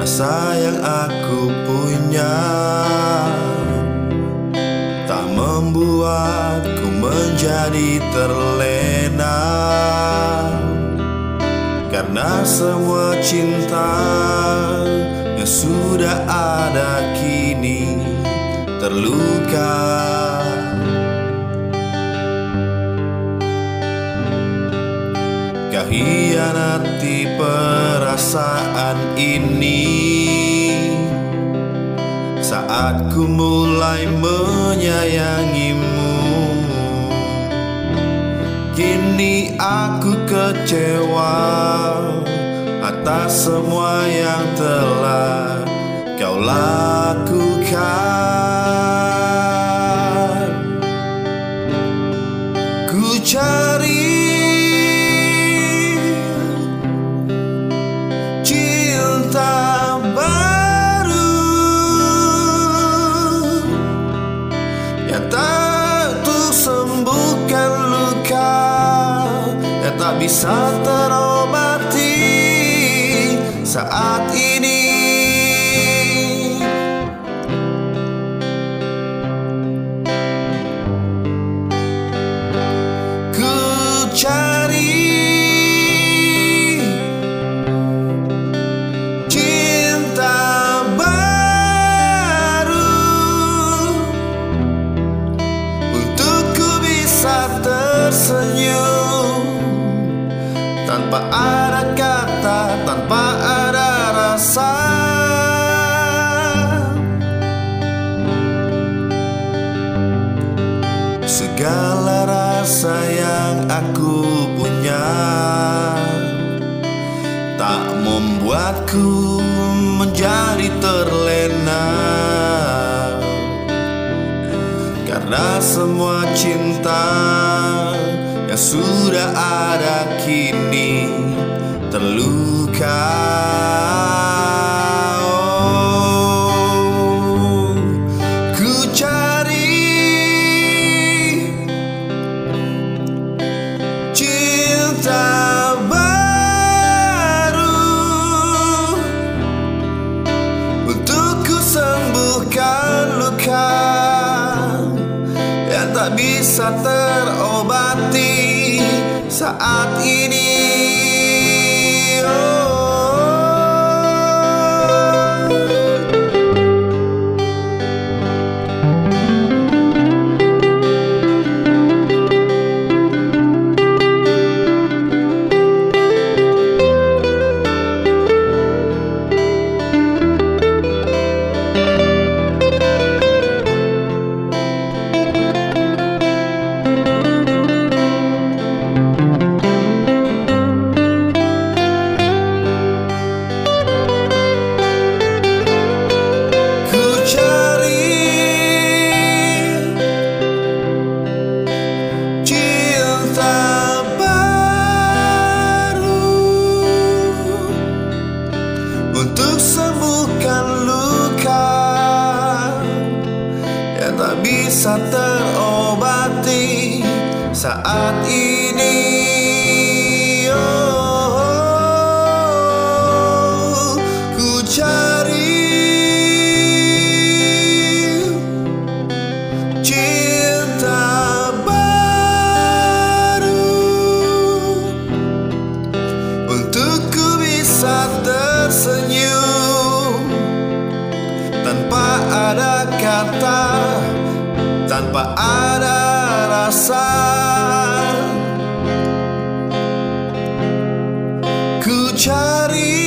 rasa yang aku punya Tak membuatku menjadi terlena. Karena semua cinta yang sudah ada kini terluka. Kau hianati perasaan ini. Saat ku mulai menyayangimu. Kini aku kecewa Atas semua yang telah kau lakukan sembuhkan luka Yang tak bisa terobati. Saat ini tersenyum. Tanpa ada kata, tanpa ada rasa. Segala rasa yang aku punya Tak membuatku Karena semua cinta yang sudah ada kini terluka. Oh, Ku cari cinta baru Untuk ku sembuhkan luka bisa terobati saat ini tak bisa terobati saat ini. tanpa ada rasa. Ku cari